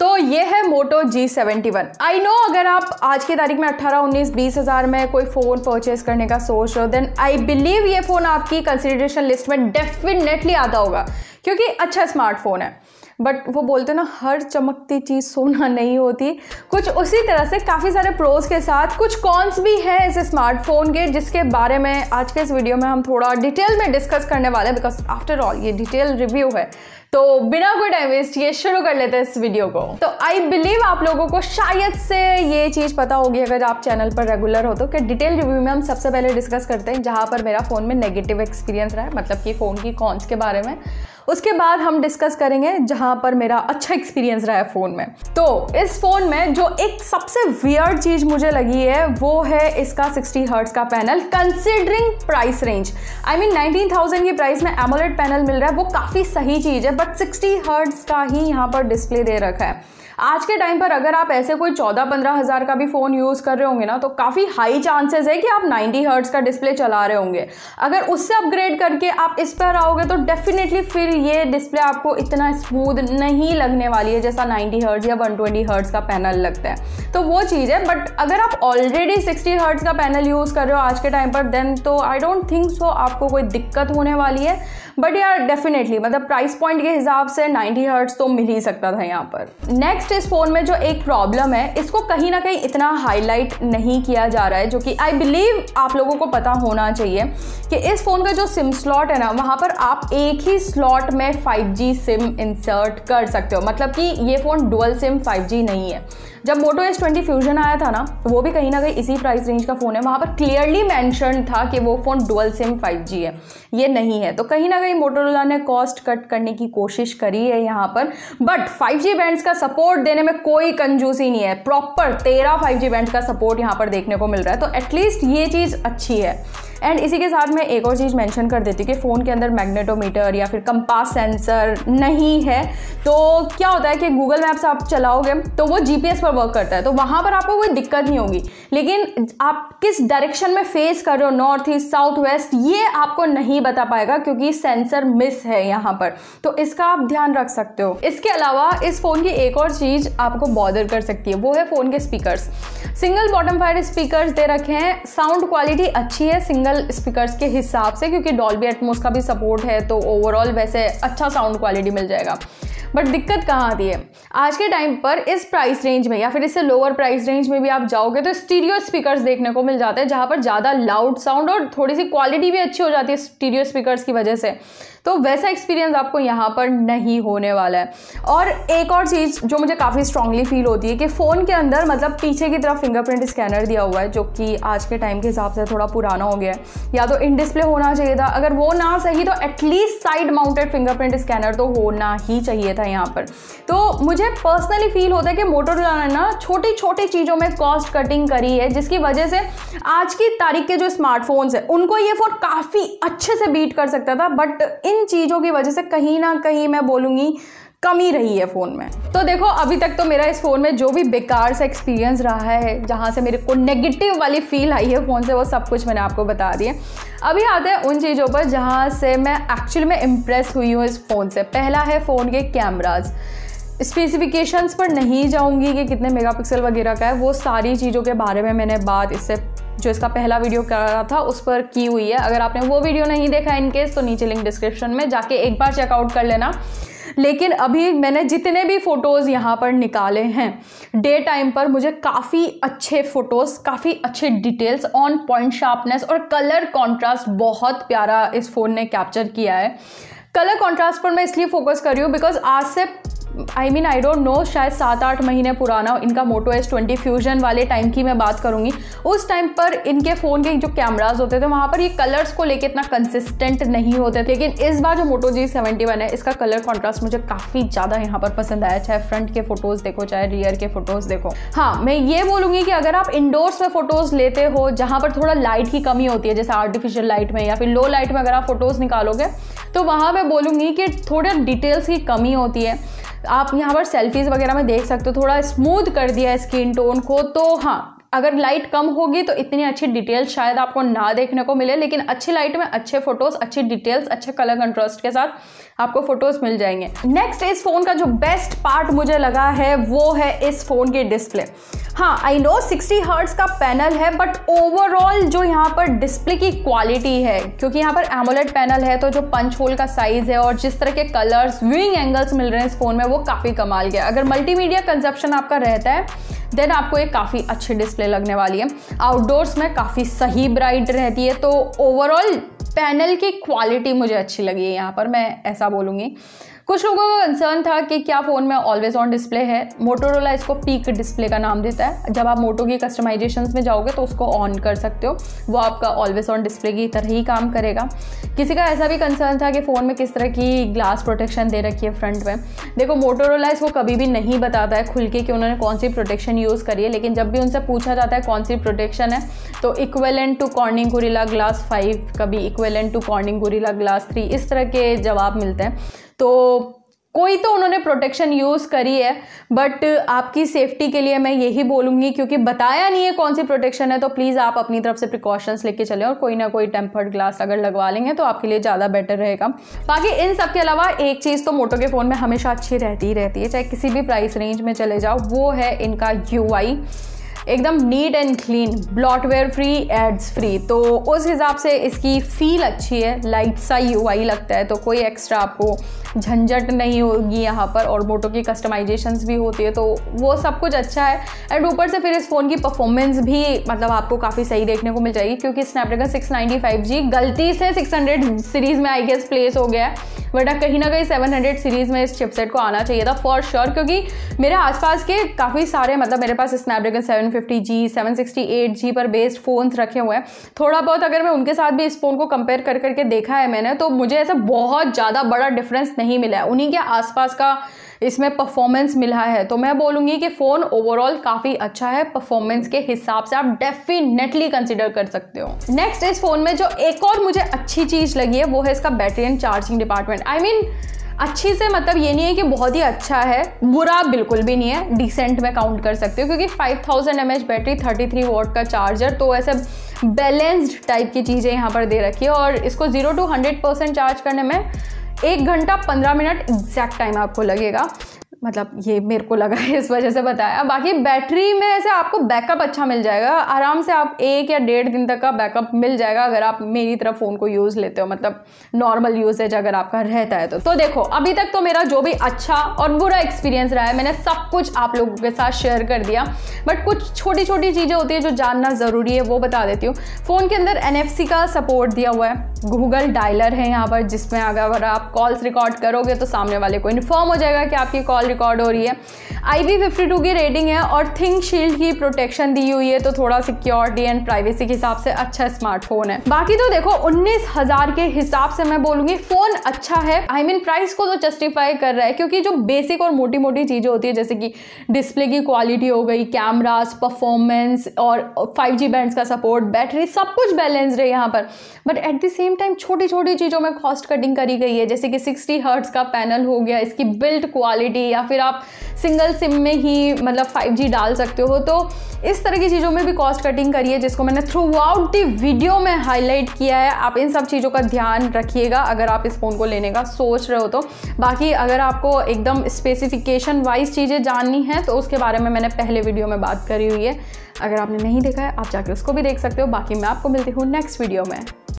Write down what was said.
तो ये है Moto G seventy one I know अगर आप आज की तारीख में 18, 19, बीस हज़ार में कोई फ़ोन परचेज करने का सोच रहे हो देन आई बिलीव ये फ़ोन आपकी कंसिडरेशन लिस्ट में डेफिनेटली आता होगा क्योंकि अच्छा स्मार्टफ़ोन है। बट वो बोलते ना, हर चमकती चीज़ सोना नहीं होती। कुछ उसी तरह से काफ़ी सारे प्रोज के साथ कुछ कॉन्स भी हैं इस स्मार्टफ़ोन के, जिसके बारे में आज के इस वीडियो में हम थोड़ा डिटेल में डिस्कस करने वाले हैं बिकॉज़ आफ्टर ऑल ये डिटेल रिव्यू है। तो बिना कोई टाइम वेस्ट ये शुरू कर लेते हैं इस वीडियो को। तो आई बिलीव आप लोगों को शायद से ये चीज़ पता होगी, अगर आप चैनल पर रेगुलर हो तो कि डिटेल रिव्यू में हम सबसे पहले डिस्कस करते हैं, जहाँ पर मेरा फ़ोन में नेगेटिव एक्सपीरियंस रहा है मतलब कि फ़ोन की कॉन्स के बारे में। उसके बाद हम डिस्कस करेंगे जहाँ पर मेरा अच्छा एक्सपीरियंस रहा है फ़ोन में। तो इस फ़ोन में जो एक सबसे वियर्ड चीज़ मुझे लगी है वो है इसका 60 हर्ट्स का panel considering price range I mean 19,000 की प्राइस में एमोलेट पैनल मिल रहा है वो काफ़ी सही चीज़ है बट 60 हर्ट्स का ही यहाँ पर डिस्प्ले दे रखा है। आज के टाइम पर अगर आप ऐसे कोई चौदह पंद्रह हज़ार का भी फ़ोन यूज़ कर रहे होंगे ना तो काफ़ी हाई चांसेस है कि आप 90 हर्ट्स का डिस्प्ले चला रहे होंगे। अगर उससे अपग्रेड करके आप इस पर आओगे तो डेफिनेटली फिर ये डिस्प्ले आपको इतना स्मूथ नहीं लगने वाली है, जैसा 90 हर्ट्स या 120 हर्ट्स का पैनल लगता है। तो वो चीज़ है बट अगर आप ऑलरेडी 60 हर्ट्स का पैनल यूज़ कर रहे हो आज के टाइम पर देन तो आई डोंट थिंक सो आपको कोई दिक्कत होने वाली है। बट यार डेफिनेटली मतलब प्राइस पॉइंट के हिसाब से 90 हर्ट्स तो मिल ही सकता था यहाँ पर। नेक्स्ट इस फ़ोन में जो एक प्रॉब्लम है, इसको कहीं ना कहीं इतना हाईलाइट नहीं किया जा रहा है, जो कि आई बिलीव आप लोगों को पता होना चाहिए कि इस फ़ोन का जो सिम स्लॉट है ना, वहाँ पर आप एक ही स्लॉट में 5G सिम इंसर्ट कर सकते हो। मतलब कि ये फ़ोन डुअल सिम 5G नहीं है। जब मोटो एस ट्वेंटी फ्यूजन आया था ना, वो भी कहीं ना कहीं इसी प्राइस रेंज का फ़ोन है। वहाँ पर क्लियरली मैंशन था कि वो फ़ोन डुअल सिम 5G है। ये नहीं है। तो कहीं ना कहीं मोटोरोला ने कॉस्ट कट करने की कोशिश करी है यहाँ पर। बट 5G बैंड्स का सपोर्ट देने में कोई कंजूसी नहीं है। प्रॉपर तेरह फाइव बैंड्स का सपोर्ट यहाँ पर देखने को मिल रहा है। तो एटलीस्ट ये चीज़ अच्छी है। एंड इसी के साथ मैं एक और चीज़ मेंशन कर देती हूँ कि फ़ोन के अंदर मैग्नेटोमीटर या फिर कंपास सेंसर नहीं है। तो क्या होता है कि गूगल मैप्स आप चलाओगे तो वो जीपीएस पर वर्क करता है। तो वहाँ पर आपको कोई दिक्कत नहीं होगी। लेकिन आप किस डायरेक्शन में फेस कर रहे हो नॉर्थ ईस्ट साउथ वेस्ट ये आपको नहीं बता पाएगा क्योंकि सेंसर मिस है यहाँ पर। तो इसका आप ध्यान रख सकते हो। इसके अलावा इस फ़ोन की एक और चीज़ आपको बॉदर कर सकती है। वो है फ़ोन के speakers single bottom fire speakers दे रखे हैं। साउंड क्वालिटी अच्छी है सिंगल स्पीकर्स के हिसाब से, क्योंकि डॉल्बी एटमोस का भी सपोर्ट है तो ओवरऑल वैसे अच्छा साउंड क्वालिटी मिल जाएगा। बट दिक्कत कहाँ आती है? आज के टाइम पर इस प्राइस रेंज में या फिर इससे लोअर प्राइस रेंज में भी आप जाओगे तो स्टीरियो स्पीकर्स देखने को मिल जाते हैं, जहाँ पर ज़्यादा लाउड साउंड और थोड़ी सी क्वालिटी भी अच्छी हो जाती है स्टीरियो स्पीकर्स की वजह से। तो वैसा एक्सपीरियंस आपको यहाँ पर नहीं होने वाला है। और एक और चीज़ जो मुझे काफ़ी स्ट्रांगली फील होती है कि फ़ोन के अंदर मतलब पीछे की तरफ़ फिंगरप्रिंट स्कैनर दिया हुआ है, जो कि आज के टाइम के हिसाब से थोड़ा पुराना हो गया है। या तो इन डिस्प्ले होना चाहिए था। अगर वो ना सही तो at least side mounted fingerprint scanner तो होना ही चाहिए था यहाँ पर। तो मुझे पर्सनली फील होता है कि मोटर ने ना छोटी छोटी चीज़ों में कॉस्ट कटिंग करी है, जिसकी वजह से आज की तारीख के जो स्मार्टफोन्स हैं, उनको ये फ़ोन काफ़ी अच्छे से बीट कर सकता था बट इन चीज़ों की वजह से कहीं ना कहीं मैं बोलूँगी कमी रही है फ़ोन में। तो देखो, अभी तक तो मेरा इस फ़ोन में जो भी बेकार सा एक्सपीरियंस रहा है, जहाँ से मेरे को नेगेटिव वाली फील आई है फ़ोन से, वो सब कुछ मैंने आपको बता दिया अभी आते हैं उन चीज़ों पर जहाँ से मैं एक्चुअली में इम्प्रेस हुई हूँ इस फ़ोन से। पहला है फ़ोन के कैमराज़ स्पेसिफिकेशंस पर नहीं जाऊँगी कि कितने मेगापिक्सल वगैरह का है, वो सारी चीज़ों के बारे में मैंने बात इससे जो इसका पहला वीडियो कर रहा था, उस पर की हुई है। अगर आपने वो वीडियो नहीं देखा इनकेस तो नीचे लिंक डिस्क्रिप्शन में जाके एक बार चेकआउट कर लेना। लेकिन अभी मैंने जितने भी फ़ोटोज़ यहाँ पर निकाले हैं डे टाइम पर मुझे काफ़ी अच्छे फ़ोटोज़ काफ़ी अच्छे डिटेल्स ऑन पॉइंट शार्पनेस और कलर कॉन्ट्रास्ट बहुत प्यारा इस फ़ोन ने कैप्चर किया है। कलर कॉन्ट्रास्ट पर मैं इसलिए फोकस कर रही हूँ बिकॉज़ आज से I mean I don't know शायद सात आठ महीने पुराना इनका मोटो एस ट्वेंटी फ्यूजन वाले टाइम की मैं बात करूँगी। उस टाइम पर इनके फ़ोन के जो कैमराज होते थे, वहाँ पर ये कलर्स को लेके इतना कंसिस्टेंट नहीं होते थे। लेकिन इस बार जो मोटो जी सेवेंटी वन है, इसका कलर कॉन्ट्रास्ट मुझे काफ़ी ज़्यादा यहाँ पर पसंद आया, चाहे फ्रंट के फ़ोटोज़ देखो, चाहे रियर के फ़ोटोज़ देखो। हाँ मैं ये बोलूँगी कि अगर आप इंडोर्स में फ़ोटोज़ लेते हो, जहाँ पर थोड़ा लाइट की कमी होती है, जैसे आर्टिफिशियल लाइट में या फिर लो लाइट में अगर आप फ़ोटोज़ निकालोगे तो वहाँ मैं बोलूँगी कि थोड़े डिटेल्स की कमी होती है। आप यहाँ पर सेल्फीज़ वगैरह में देख सकते हो, थोड़ा स्मूथ कर दिया है स्किन टोन को तो हाँ अगर लाइट कम होगी तो इतनी अच्छी डिटेल्स शायद आपको ना देखने को मिले, लेकिन अच्छी लाइट में अच्छे फ़ोटोज़ अच्छी डिटेल्स अच्छे कलर कंट्रास्ट के साथ आपको फ़ोटोज़ मिल जाएँगे। नेक्स्ट इस फ़ोन का जो बेस्ट पार्ट मुझे लगा है, वो है इस फ़ोन के डिस्प्ले हाँ आई नो 60 हर्ट्स का पैनल है बट ओवरऑल जो यहाँ पर डिस्प्ले की क्वालिटी है, क्योंकि यहाँ पर एमोलेट पैनल है तो जो पंच होल का साइज़ है और जिस तरह के कलर्स व्यूइंग एंगल्स मिल रहे हैं इस फ़ोन में, वो काफ़ी कमाल गया अगर मल्टीमीडिया कंजप्शन आपका रहता है देन आपको एक काफ़ी अच्छी डिस्प्ले लगने वाली है। आउटडोर्स में काफ़ी सही ब्राइट रहती है तो ओवरऑल पैनल की क्वालिटी मुझे अच्छी लगी है यहाँ पर, मैं ऐसा बोलूँगी। कुछ लोगों का कंसर्न था कि क्या फ़ोन में ऑलवेज ऑन डिस्प्ले है। मोटोरोला इसको पीक डिस्प्ले का नाम देता है। जब आप मोटो की कस्टमाइजेशन में जाओगे तो उसको ऑन कर सकते हो। वो आपका ऑलवेज ऑन डिस्प्ले की तरह ही काम करेगा। किसी का ऐसा भी कंसर्न था कि फ़ोन में किस तरह की ग्लास प्रोटेक्शन दे रखी है फ्रंट में। देखो मोटोरोला इसको कभी भी नहीं बताता है खुल के कि उन्होंने कौन सी प्रोटेक्शन यूज़ करी है। लेकिन जब भी उनसे पूछा जाता है कौन सी प्रोटेक्शन है तो equivalent to Corning Gorilla glass five कभी equivalent to Corning Gorilla glass three इस तरह के जवाब मिलते हैं। तो कोई तो उन्होंने प्रोटेक्शन यूज़ करी है बट आपकी सेफ्टी के लिए मैं यही बोलूँगी क्योंकि बताया नहीं है कौन सी प्रोटेक्शन है तो प्लीज़ आप अपनी तरफ़ से प्रिकॉशंस लेके चले और कोई ना कोई टेम्पर्ड ग्लास अगर लगवा लेंगे तो आपके लिए ज़्यादा बेटर रहेगा। बाकी इन सब के अलावा एक चीज़ तो मोटो के फ़ोन में हमेशा अच्छी रहती ही रहती है, चाहे किसी भी प्राइस रेंज में चले जाओ, वो है इनका यूआई एकदम neat and clean bloatware free ads free तो उस हिसाब से इसकी फील अच्छी है लाइट सा यूआई लगता है तो कोई एक्स्ट्रा आपको झंझट नहीं होगी यहाँ पर और मोटो की कस्टमाइजेशंस भी होती है तो वो सब कुछ अच्छा है। एंड ऊपर से फिर इस फ़ोन की परफॉर्मेंस भी मतलब आपको काफ़ी सही देखने को मिल जाएगी, क्योंकि स्नैपड्रैगन 695G गलती से 600 सीरीज़ में आई गेस प्लेस हो गया है। बट कहीं ना कहीं 700 सीरीज़ में इस चिपसेट को आना चाहिए था फॉर श्योर sure, क्योंकि मेरे आसपास के काफ़ी सारे मतलब मेरे पास स्नैपड्रैगन 750G 768G पर बेस्ड फ़ोन्स रखे हुए हैं। थोड़ा बहुत अगर मैं उनके साथ भी इस फ़ोन को कंपेयर कर करके देखा है मैंने तो मुझे ऐसा बहुत ज़्यादा बड़ा डिफरेंस नहीं मिला है। उन्हीं के आसपास का इसमें परफॉर्मेंस मिला है। तो मैं बोलूँगी कि फ़ोन ओवरऑल काफ़ी अच्छा है। परफॉर्मेंस के हिसाब से आप डेफिनेटली कंसिडर कर सकते हो। नेक्स्ट इस फ़ोन में जो एक और मुझे अच्छी चीज़ लगी है, वो है इसका battery and charging department I mean अच्छी से मतलब ये नहीं है कि बहुत ही अच्छा है। बुरा बिल्कुल भी नहीं है। डिसेंट में काउंट कर सकते हो, क्योंकि 5000 थाउज़ेंड बैटरी 33 वोट का चार्जर तो ऐसे बैलेंस्ड टाइप की चीज़ें यहाँ पर दे रखी है। और इसको zero to hundred percent charge करने में एक घंटा पंद्रह मिनट एग्जैक्ट टाइम आपको लगेगा। मतलब ये मेरे को लगा है, इस वजह से बताया। बाकी बैटरी में ऐसे आपको बैकअप अच्छा मिल जाएगा। आराम से आप एक या डेढ़ दिन तक का बैकअप मिल जाएगा अगर आप मेरी तरफ़ फ़ोन को यूज़ लेते हो मतलब नॉर्मल यूसेज अगर आपका रहता है तो। तो देखो, अभी तक तो मेरा जो भी अच्छा और बुरा एक्सपीरियंस रहा है, मैंने सब कुछ आप लोगों के साथ शेयर कर दिया। बट कुछ छोटी छोटी चीज़ें होती है जो जानना ज़रूरी है, वो बता देती हूँ। फ़ोन के अंदर एनएफसी का सपोर्ट दिया हुआ है। गूगल डायलर है यहाँ पर, जिसमें अगर आप कॉल्स रिकॉर्ड करोगे तो सामने वाले को इन्फॉर्म हो जाएगा कि आपकी कॉल रिकॉर्ड हो रही है। आई पी फिफ्टी टू की रेटिंग है और थिंक शील्ड की प्रोटेक्शन दी हुई है तो थोड़ा सिक्योरिटी एंड प्राइवेसी के हिसाब से अच्छा स्मार्टफ़ोन है। बाकी तो देखो, उन्नीस हज़ार के हिसाब से मैं बोलूँगी फ़ोन अच्छा है। आई मीन प्राइस को तो जस्टिफाई कर रहा है, क्योंकि जो बेसिक और मोटी मोटी चीज़ें होती है, जैसे कि डिस्प्ले की क्वालिटी हो गई कैमराज परफॉर्मेंस और फाइव जी बैंड का सपोर्ट बैटरी सब कुछ बैलेंस्ड है यहाँ पर। But at the same time छोटी छोटी चीज़ों में कॉस्ट कटिंग करी गई है, जैसे कि सिक्सटी हर्ट्स का पैनल हो गया, इसकी बिल्ड क्वालिटी या फिर आप सिंगल सिम में ही मतलब 5G डाल सकते हो। तो इस तरह की चीज़ों में भी कॉस्ट कटिंग करिए, जिसको मैंने थ्रू आउट दी वीडियो में हाईलाइट किया है। आप इन सब चीज़ों का ध्यान रखिएगा अगर आप इस फ़ोन को लेने का सोच रहे हो तो। बाकी अगर आपको एकदम स्पेसिफिकेशन वाइज चीज़ें जाननी है तो उसके बारे में मैंने पहले वीडियो में बात करी हुई है। अगर आपने नहीं देखा है, आप जाके उसको भी देख सकते हो। बाकी मैं आपको मिलती हूँ नेक्स्ट वीडियो में।